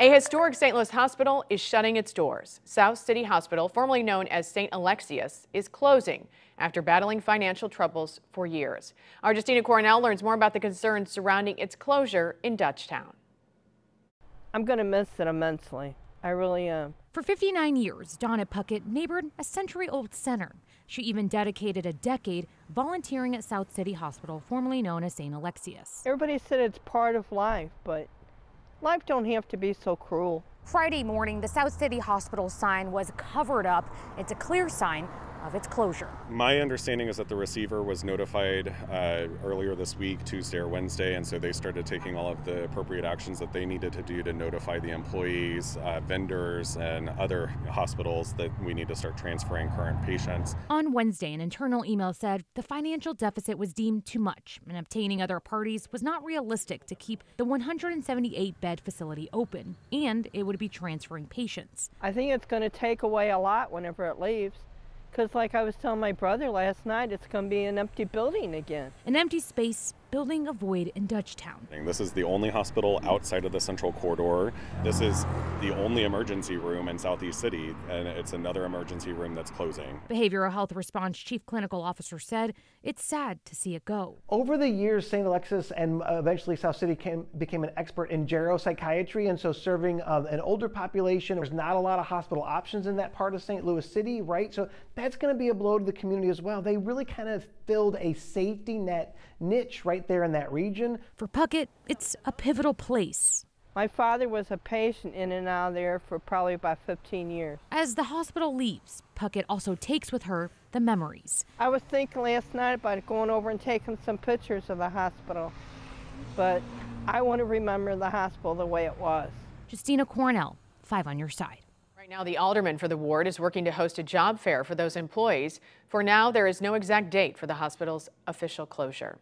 A historic St. Louis hospital is shutting its doors. South City Hospital, formerly known as St. Alexius, is closing after battling financial troubles for years. Our Justina Coronel learns more about the concerns surrounding its closure in Dutchtown. I'm going to miss it immensely. I really am. For 59 years, Donna Puckett neighbored a century old center. She even dedicated a decade volunteering at South City Hospital, formerly known as St. Alexius. Everybody said it's part of life, but Life don't have to be so cruel. Friday morning, the South City Hospital sign was covered up. It's a clear sign of its closure. My understanding is that the receiver was notified uh, earlier this week, Tuesday or Wednesday, and so they started taking all of the appropriate actions that they needed to do to notify the employees, uh, vendors, and other hospitals that we need to start transferring current patients. On Wednesday, an internal email said the financial deficit was deemed too much, and obtaining other parties was not realistic to keep the 178 bed facility open, and it would be transferring patients. I think it's going to take away a lot whenever it leaves. Because like I was telling my brother last night, it's going to be an empty building again. An empty space building a void in Dutchtown. This is the only hospital outside of the central corridor. This is the only emergency room in Southeast City, and it's another emergency room that's closing. Behavioral Health Response Chief Clinical Officer said it's sad to see it go. Over the years, St. Alexius and uh, eventually South City came, became an expert in geropsychiatry, and so serving uh, an older population. There's not a lot of hospital options in that part of St. Louis City, right? So that's going to be a blow to the community as well. They really kind of filled a safety net niche right there in that region. For Puckett, it's a pivotal place. My father was a patient in and out of there for probably about 15 years. As the hospital leaves, Puckett also takes with her the memories. I was thinking last night about going over and taking some pictures of the hospital, but I want to remember the hospital the way it was. Justina Coronel, 5 on your side. Right now, the alderman for the ward is working to host a job fair for those employees. For now, there is no exact date for the hospital's official closure.